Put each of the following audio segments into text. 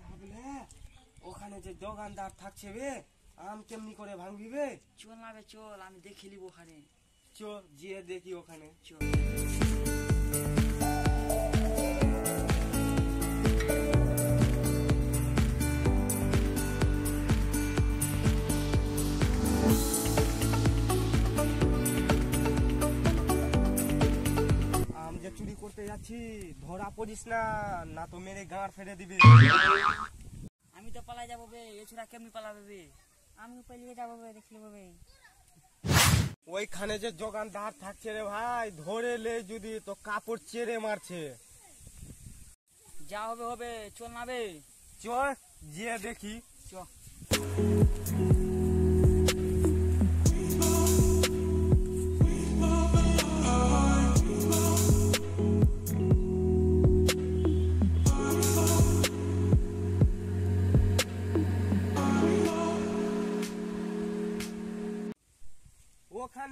হাবলে ওখানে যে দোকানদার থাকছে বে আম কেমনি করে ভাঙবি বে? চল না বে চল আমি দেখে নিব ওখানে। চল গিয়ে দেখি ওখানে। চল। যাচ্ছি ধরা পড়িস না না তো মেরে গাঁড় ফেলে দিবি। আমি তো পালাই যাব বে এছাড়া কেমনি পালাবে বে? আমিও পালিয়ে যাব বে দেখলি বে ওইখানে যে দোকানদার থাকছে রে ভাই ধরে লে যদি তো কাপড় চেরে মারছে। যা হবে হবে চল না বে। চ গিয়ে দেখি। চ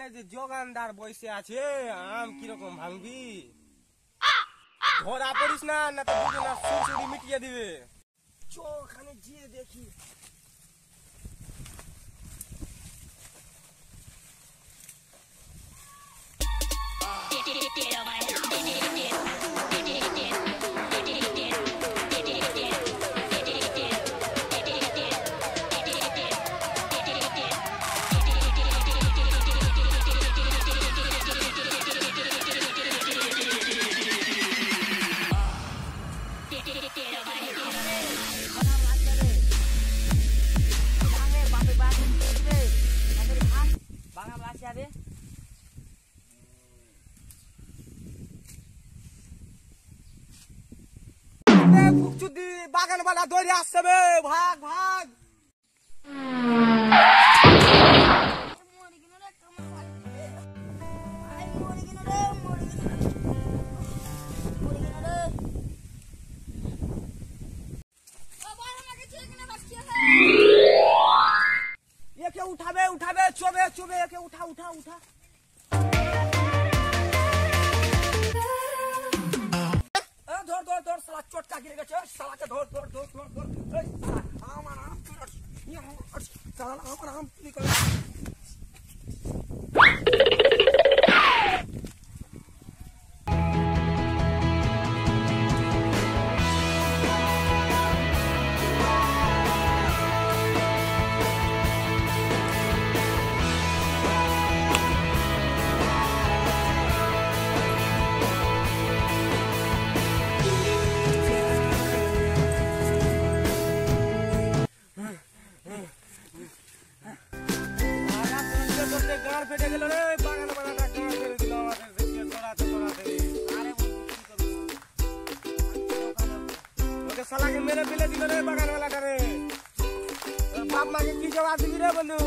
ওখানে যে জোগানদার বসে আছে আম কীরকম ভাঙবি ধরা পড়িস না না তো দুজনা সুড়সুড়ি মিটিয়ে দিবে চ গিয়ে দেখি ফুকচুদি বাগান বালা ধরে আসছে বে ভাগ ভাগ মরে গেল রে কেমন ভালো আই মরে গেল গেছে সালাকে ধর ধর ধর ধর ধর এই, সালা, আমার গাঁড় ফেটে গেল রে, বাগান বানাটা ডাক্তার ফেলে দিল আমাদের দৌড়াতে দৌড়াতে আরে ওকে সালাকে মেরে ফেলে দিল রে বাগান বালাটা রে। বাপ মাকে কি জবাব দিবি রে বন্ধু?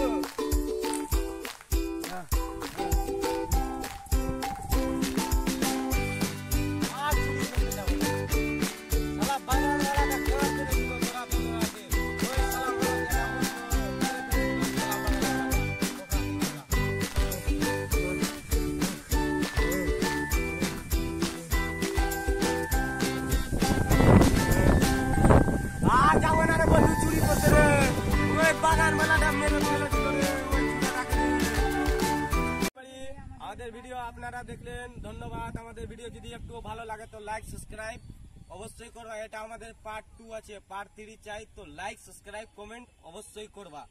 আমাদের ভিডিও আপনারা দেখলেন। ধন্যবাদ। আমাদের ভিডিও যদি একটু ভালো লাগে, তো লাইক সাবস্ক্রাইব অবশ্যই করবা। এটা আমাদের পার্ট টু আছে। পার্ট থ্রি চাই, তো লাইক সাবস্ক্রাইব কমেন্ট অবশ্যই করবা।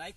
লাইক